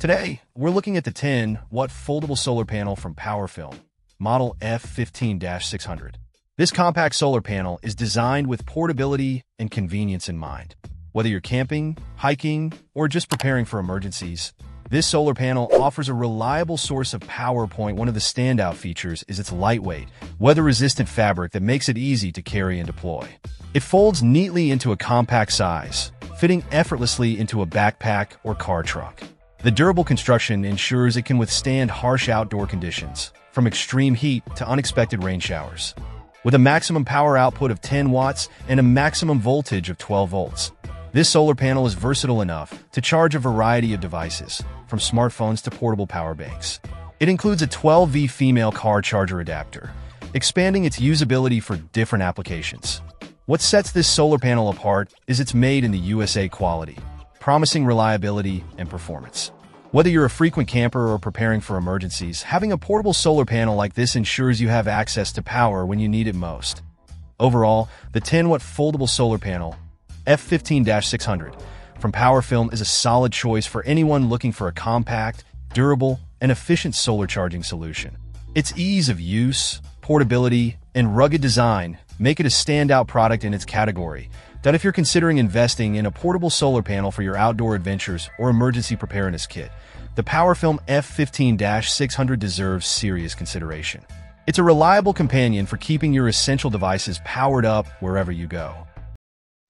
Today, we're looking at the 10 watt foldable solar panel from PowerFilm, model F15-600. This compact solar panel is designed with portability and convenience in mind. Whether you're camping, hiking, or just preparing for emergencies, this solar panel offers a reliable source of power. Point. One of the standout features is its lightweight, weather-resistant fabric that makes it easy to carry and deploy. It folds neatly into a compact size, fitting effortlessly into a backpack or car truck. The durable construction ensures it can withstand harsh outdoor conditions, from extreme heat to unexpected rain showers. With a maximum power output of 10 watts and a maximum voltage of 12 volts, this solar panel is versatile enough to charge a variety of devices, from smartphones to portable power banks. It includes a 12V female car charger adapter, expanding its usability for different applications. What sets this solar panel apart is its made in the USA quality, promising reliability and performance. Whether you're a frequent camper or preparing for emergencies, having a portable solar panel like this ensures you have access to power when you need it most. Overall, the 10-watt foldable solar panel, F15-600, from PowerFilm is a solid choice for anyone looking for a compact, durable, and efficient solar charging solution. Its ease of use, portability, and rugged design make it a standout product in its category, that if you're considering investing in a portable solar panel for your outdoor adventures or emergency preparedness kit, the PowerFilm F15-600 deserves serious consideration. It's a reliable companion for keeping your essential devices powered up wherever you go.